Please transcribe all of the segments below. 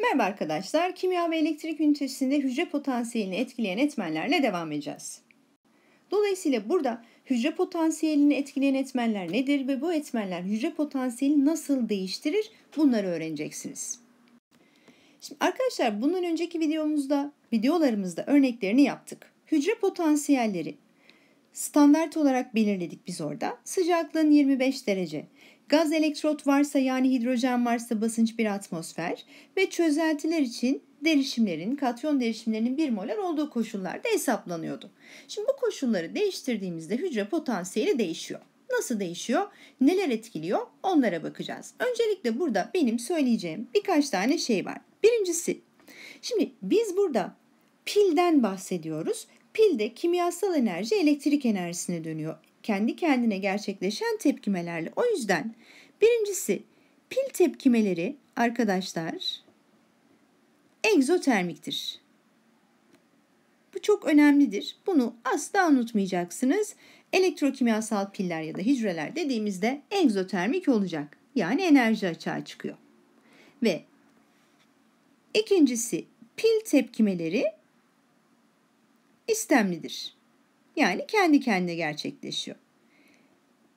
Merhaba arkadaşlar, kimya ve elektrik ünitesinde hücre potansiyelini etkileyen etmenlerle devam edeceğiz. Dolayısıyla burada hücre potansiyelini etkileyen etmenler nedir ve bu etmenler hücre potansiyelini nasıl değiştirir bunları öğreneceksiniz. Şimdi arkadaşlar bundan önceki videomuzda, videolarımızda örneklerini yaptık. Hücre potansiyelleri standart olarak belirledik biz orada. Sıcaklığın 25 derece, Gaz elektrot varsa yani hidrojen varsa basınç bir atmosfer ve çözeltiler için derişimlerin, katyon derişimlerinin bir molar olduğu koşullarda hesaplanıyordu. Şimdi bu koşulları değiştirdiğimizde hücre potansiyeli değişiyor. Nasıl değişiyor? Neler etkiliyor? Onlara bakacağız. Öncelikle burada benim söyleyeceğim birkaç tane şey var. Birincisi, şimdi biz burada pilden bahsediyoruz. Pilde kimyasal enerji elektrik enerjisine dönüyor kendi kendine gerçekleşen tepkimelerle. O yüzden birincisi pil tepkimeleri arkadaşlar egzotermiktir. Bu çok önemlidir. Bunu asla unutmayacaksınız. Elektrokimyasal piller ya da hücreler dediğimizde egzotermik olacak. Yani enerji açığa çıkıyor. Ve ikincisi pil tepkimeleri istemlidir. Yani kendi kendine gerçekleşiyor.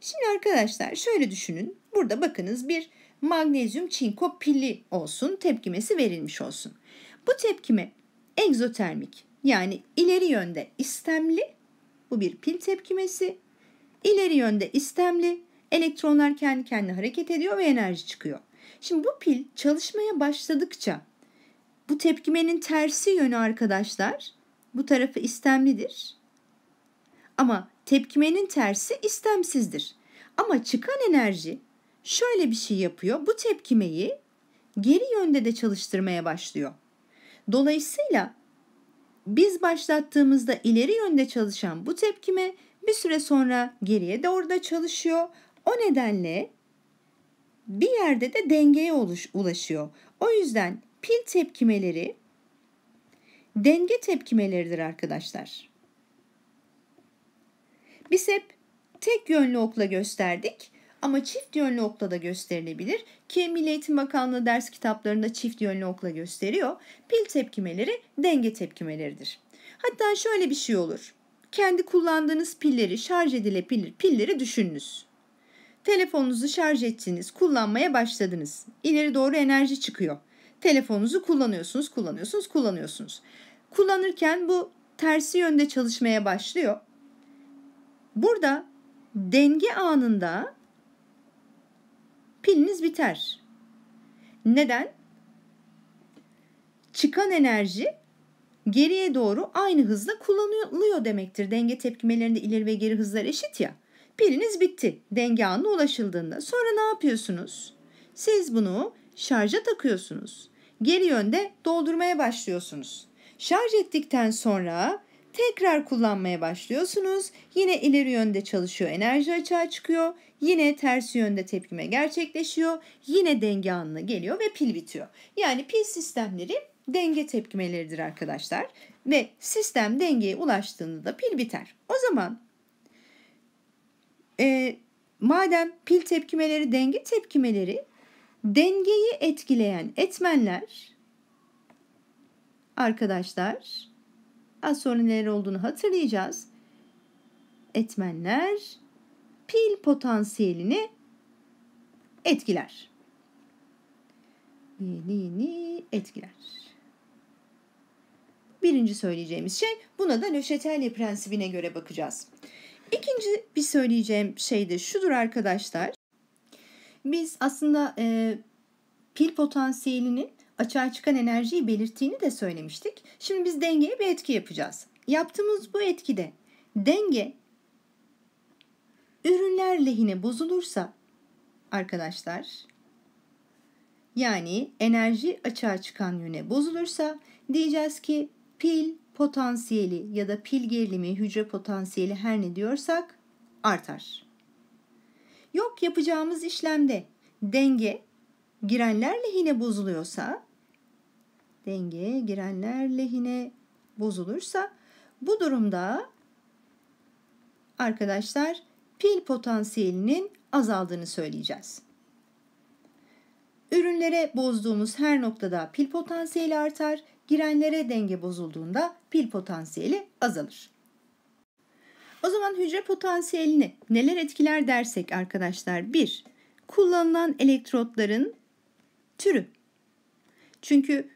Şimdi arkadaşlar şöyle düşünün. Burada bakınız bir magnezyum çinko pili olsun, tepkimesi verilmiş olsun. Bu tepkime egzotermik yani ileri yönde istemli. Bu bir pil tepkimesi. İleri yönde istemli. Elektronlar kendi kendine hareket ediyor ve enerji çıkıyor. Şimdi bu pil çalışmaya başladıkça bu tepkimenin tersi yönü arkadaşlar bu tarafı istemlidir. Ama tepkimenin tersi istemsizdir. Ama çıkan enerji şöyle bir şey yapıyor. Bu tepkimeyi geri yönde de çalıştırmaya başlıyor. Dolayısıyla biz başlattığımızda ileri yönde çalışan bu tepkime bir süre sonra geriye doğru da çalışıyor. O nedenle bir yerde de dengeye ulaşıyor. O yüzden pil tepkimeleri denge tepkimeleridir arkadaşlar. Biz hep tek yönlü okla gösterdik ama çift yönlü okla da gösterilebilir ki Milli Eğitim Bakanlığı ders kitaplarında çift yönlü okla gösteriyor. Pil tepkimeleri denge tepkimeleridir. Hatta şöyle bir şey olur. Kendi kullandığınız pilleri, şarj edilebilir pilleri düşününüz. Telefonunuzu şarj ettiniz, kullanmaya başladınız. İleri doğru enerji çıkıyor. Telefonunuzu kullanıyorsunuz, kullanıyorsunuz, kullanıyorsunuz. Kullanırken bu tersi yönde çalışmaya başlıyor Burada denge anında piliniz biter. Neden? Çıkan enerji geriye doğru aynı hızla kullanılıyor demektir. Denge tepkimelerinde ileri ve geri hızlar eşit ya. Piliniz bitti denge anına ulaşıldığında. Sonra ne yapıyorsunuz? Siz bunu şarja takıyorsunuz. Geri yönde doldurmaya başlıyorsunuz. Şarj ettikten sonra Tekrar kullanmaya başlıyorsunuz. Yine ileri yönde çalışıyor, enerji açığa çıkıyor. Yine ters yönde tepkime gerçekleşiyor. Yine denge anına geliyor ve pil bitiyor. Yani pil sistemleri denge tepkimeleridir arkadaşlar. Ve sistem dengeye ulaştığında da pil biter. O zaman e, madem pil tepkimeleri denge tepkimeleri dengeyi etkileyen etmenler arkadaşlar Az sonra neler olduğunu hatırlayacağız. Etmenler pil potansiyelini etkiler. Yeni etkiler. Birinci söyleyeceğimiz şey buna da Le prensibine göre bakacağız. İkinci bir söyleyeceğim şey de şudur arkadaşlar. Biz aslında e, pil potansiyelinin açığa çıkan enerjiyi belirttiğini de söylemiştik. Şimdi biz dengeye bir etki yapacağız. Yaptığımız bu etkide denge ürünler lehine bozulursa arkadaşlar yani enerji açığa çıkan yöne bozulursa diyeceğiz ki pil potansiyeli ya da pil gerilimi, hücre potansiyeli her ne diyorsak artar. Yok yapacağımız işlemde denge girenler lehine bozuluyorsa, dengeye girenler lehine bozulursa bu durumda arkadaşlar pil potansiyelinin azaldığını söyleyeceğiz. Ürünlere bozduğumuz her noktada pil potansiyeli artar, girenlere denge bozulduğunda pil potansiyeli azalır. O zaman hücre potansiyelini neler etkiler dersek arkadaşlar 1. Kullanılan elektrotların türü. Çünkü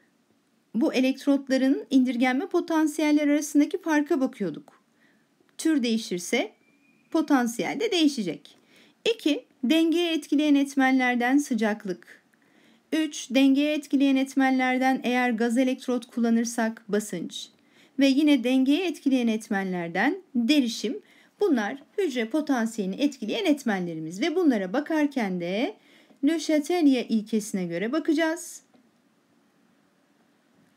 bu elektrotların indirgenme potansiyeller arasındaki farka bakıyorduk. Tür değişirse potansiyel de değişecek. 2. Dengeye etkileyen etmenlerden sıcaklık. 3. Dengeye etkileyen etmenlerden eğer gaz elektrot kullanırsak basınç. Ve yine dengeye etkileyen etmenlerden derişim. Bunlar hücre potansiyelini etkileyen etmenlerimiz ve bunlara bakarken de Chatelier ilkesine göre bakacağız.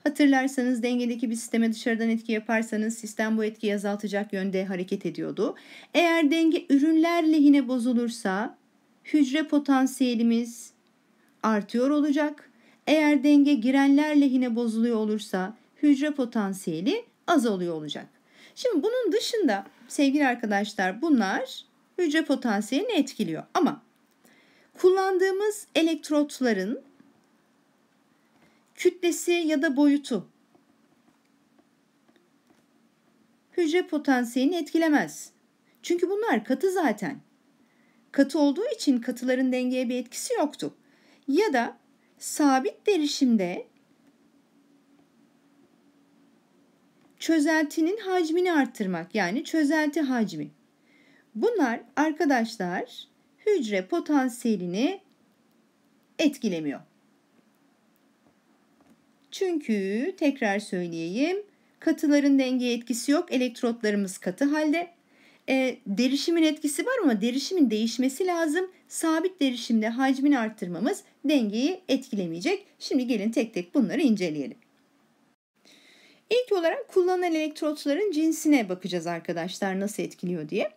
Hatırlarsanız dengedeki bir sisteme dışarıdan etki yaparsanız sistem bu etkiyi azaltacak yönde hareket ediyordu. Eğer denge ürünler lehine bozulursa hücre potansiyelimiz artıyor olacak. Eğer denge girenler lehine bozuluyor olursa hücre potansiyeli azalıyor olacak. Şimdi bunun dışında sevgili arkadaşlar bunlar hücre potansiyelini etkiliyor. Ama kullandığımız elektrotların kütlesi ya da boyutu hücre potansiyelini etkilemez. Çünkü bunlar katı zaten. Katı olduğu için katıların dengeye bir etkisi yoktu. Ya da sabit derişimde çözeltinin hacmini arttırmak yani çözelti hacmi. Bunlar arkadaşlar hücre potansiyelini etkilemiyor. Çünkü tekrar söyleyeyim katıların denge etkisi yok. Elektrotlarımız katı halde. E, derişimin etkisi var ama derişimin değişmesi lazım. Sabit derişimde hacmini arttırmamız dengeyi etkilemeyecek. Şimdi gelin tek tek bunları inceleyelim. İlk olarak kullanılan elektrotların cinsine bakacağız arkadaşlar nasıl etkiliyor diye.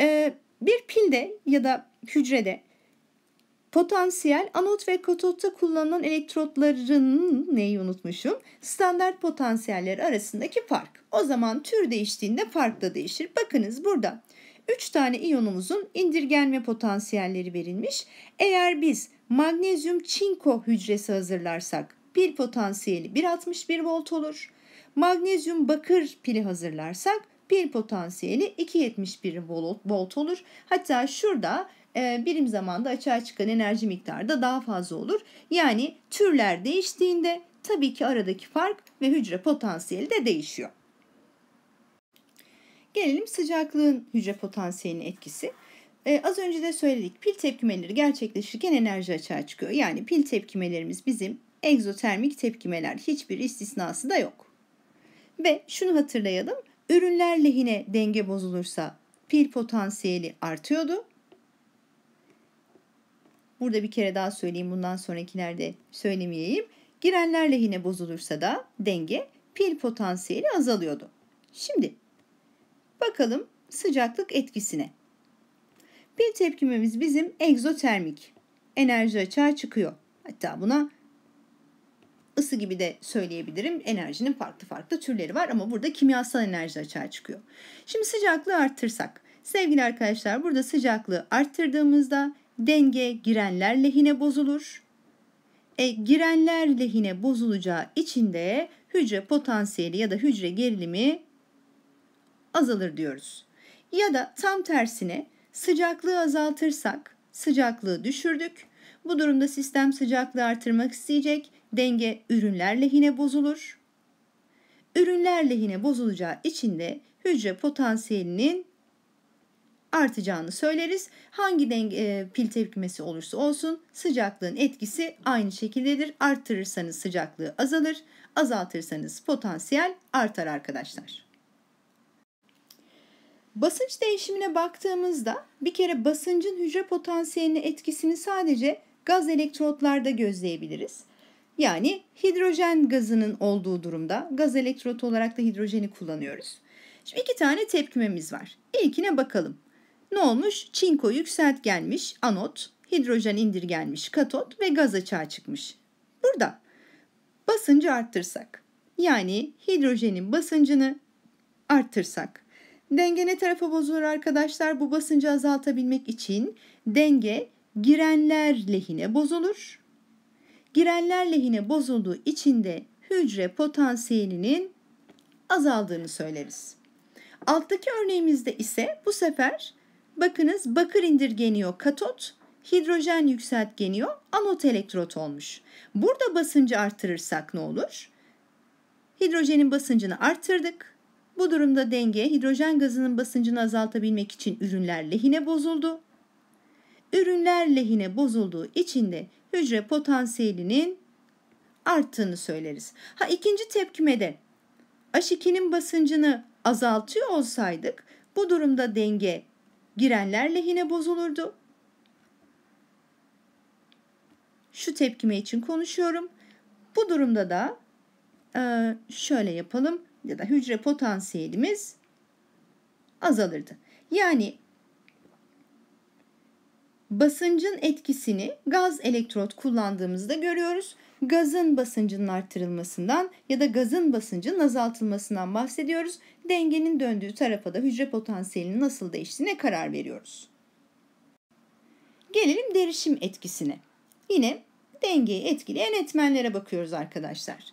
E, bir pilde ya da hücrede Potansiyel anot ve katotta kullanılan elektrotların neyi unutmuşum? Standart potansiyeller arasındaki fark. O zaman tür değiştiğinde fark da değişir. Bakınız burada 3 tane iyonumuzun indirgenme potansiyelleri verilmiş. Eğer biz magnezyum çinko hücresi hazırlarsak pil potansiyeli 1.61 volt olur. Magnezyum bakır pili hazırlarsak pil potansiyeli 2.71 volt olur. Hatta şurada e, birim zamanda açığa çıkan enerji miktarı da daha fazla olur. Yani türler değiştiğinde tabii ki aradaki fark ve hücre potansiyeli de değişiyor. Gelelim sıcaklığın hücre potansiyeline etkisi. Ee, az önce de söyledik pil tepkimeleri gerçekleşirken enerji açığa çıkıyor. Yani pil tepkimelerimiz bizim egzotermik tepkimeler hiçbir istisnası da yok. Ve şunu hatırlayalım ürünler lehine denge bozulursa pil potansiyeli artıyordu. Burada bir kere daha söyleyeyim bundan sonrakilerde söylemeyeyim. Girenler lehine bozulursa da denge pil potansiyeli azalıyordu. Şimdi bakalım sıcaklık etkisine. Pil tepkimemiz bizim egzotermik. Enerji açığa çıkıyor. Hatta buna ısı gibi de söyleyebilirim. Enerjinin farklı farklı türleri var ama burada kimyasal enerji açığa çıkıyor. Şimdi sıcaklığı arttırsak. Sevgili arkadaşlar burada sıcaklığı arttırdığımızda denge girenler lehine bozulur. E, girenler lehine bozulacağı için de hücre potansiyeli ya da hücre gerilimi azalır diyoruz. Ya da tam tersine sıcaklığı azaltırsak sıcaklığı düşürdük. Bu durumda sistem sıcaklığı artırmak isteyecek. Denge ürünler lehine bozulur. Ürünler lehine bozulacağı için de hücre potansiyelinin artacağını söyleriz. Hangi denge, e, pil tepkimesi olursa olsun sıcaklığın etkisi aynı şekildedir. Arttırırsanız sıcaklığı azalır, azaltırsanız potansiyel artar arkadaşlar. Basınç değişimine baktığımızda bir kere basıncın hücre potansiyeline etkisini sadece gaz elektrotlarda gözleyebiliriz. Yani hidrojen gazının olduğu durumda gaz elektrot olarak da hidrojeni kullanıyoruz. Şimdi iki tane tepkimemiz var. İlkine bakalım. Ne olmuş? Çinko yükselt gelmiş anot, hidrojen indir gelmiş katot ve gaz açığa çıkmış. Burada basıncı arttırsak yani hidrojenin basıncını arttırsak denge ne tarafa bozulur arkadaşlar? Bu basıncı azaltabilmek için denge girenler lehine bozulur. Girenler lehine bozulduğu için de hücre potansiyelinin azaldığını söyleriz. Alttaki örneğimizde ise bu sefer bakınız bakır indirgeniyor katot, hidrojen yükseltgeniyor anot elektrot olmuş. Burada basıncı artırırsak ne olur? Hidrojenin basıncını arttırdık. Bu durumda denge hidrojen gazının basıncını azaltabilmek için ürünler lehine bozuldu. Ürünler lehine bozulduğu için de hücre potansiyelinin arttığını söyleriz. Ha ikinci tepkimede H2'nin basıncını azaltıyor olsaydık bu durumda denge girenler lehine bozulurdu. Şu tepkime için konuşuyorum. Bu durumda da e, şöyle yapalım ya da hücre potansiyelimiz azalırdı. Yani basıncın etkisini gaz elektrot kullandığımızda görüyoruz. Gazın basıncının artırılmasından ya da gazın basıncının azaltılmasından bahsediyoruz. Dengenin döndüğü tarafa da hücre potansiyelinin nasıl değiştiğine karar veriyoruz. Gelelim derişim etkisine. Yine dengeyi etkileyen etmenlere bakıyoruz arkadaşlar.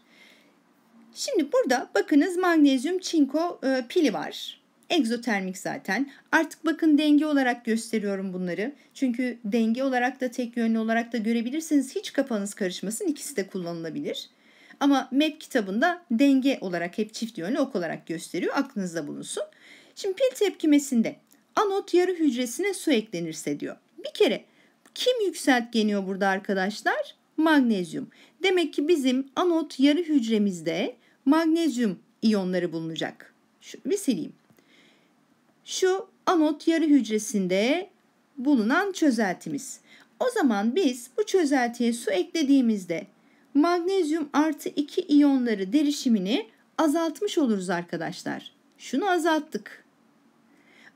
Şimdi burada bakınız magnezyum çinko e, pili var. Egzotermik zaten. Artık bakın denge olarak gösteriyorum bunları. Çünkü denge olarak da tek yönlü olarak da görebilirsiniz. Hiç kafanız karışmasın. İkisi de kullanılabilir. Ama MEP kitabında denge olarak hep çift yönlü ok olarak gösteriyor. Aklınızda bulunsun. Şimdi pil tepkimesinde anot yarı hücresine su eklenirse diyor. Bir kere kim yükseltgeniyor burada arkadaşlar? Magnezyum. Demek ki bizim anot yarı hücremizde magnezyum iyonları bulunacak. Şu bir sileyim. Şu anot yarı hücresinde bulunan çözeltimiz. O zaman biz bu çözeltiye su eklediğimizde magnezyum artı 2 iyonları derişimini azaltmış oluruz arkadaşlar. Şunu azalttık.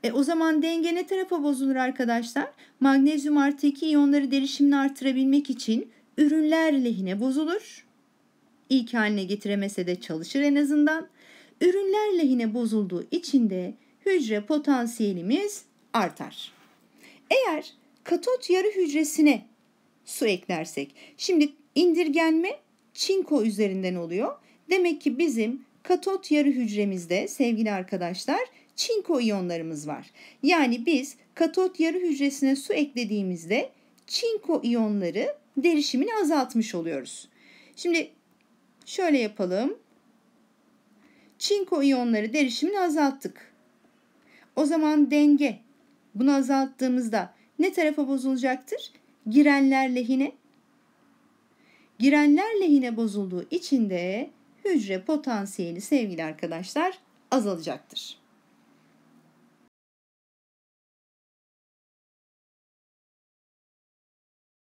E o zaman denge ne tarafa bozulur arkadaşlar? Magnezyum artı 2 iyonları derişimini artırabilmek için ürünler lehine bozulur. İlk haline getiremese de çalışır en azından. Ürünler lehine bozulduğu için de hücre potansiyelimiz artar. Eğer katot yarı hücresine su eklersek, şimdi indirgenme çinko üzerinden oluyor. Demek ki bizim katot yarı hücremizde sevgili arkadaşlar çinko iyonlarımız var. Yani biz katot yarı hücresine su eklediğimizde çinko iyonları derişimini azaltmış oluyoruz. Şimdi şöyle yapalım. Çinko iyonları derişimini azalttık. O zaman denge bunu azalttığımızda ne tarafa bozulacaktır? Girenler lehine. Girenler lehine bozulduğu için de hücre potansiyeli sevgili arkadaşlar azalacaktır.